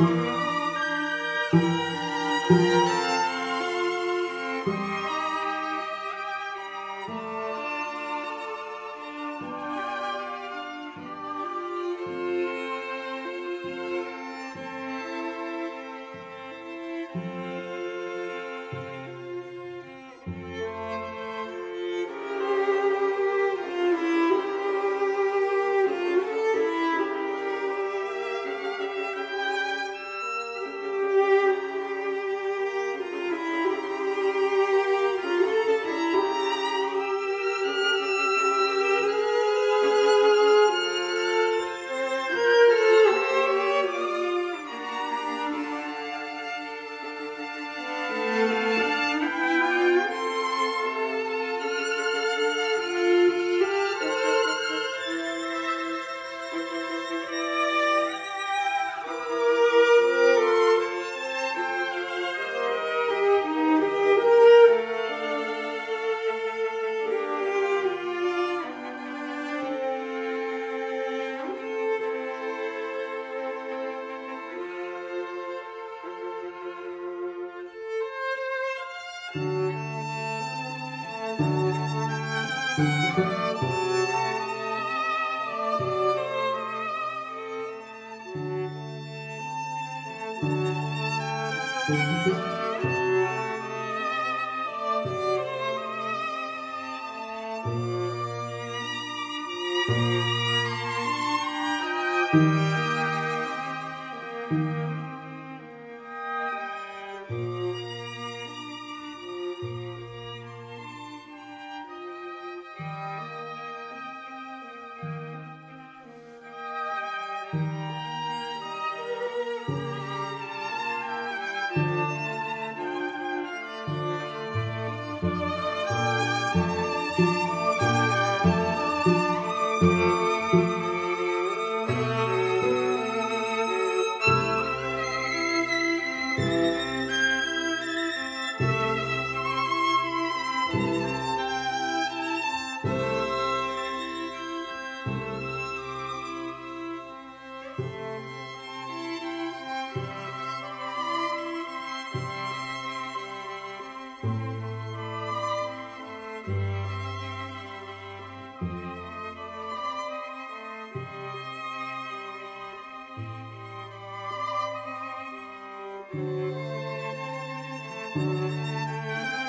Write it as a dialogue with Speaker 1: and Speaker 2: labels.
Speaker 1: Música Thank you. thank you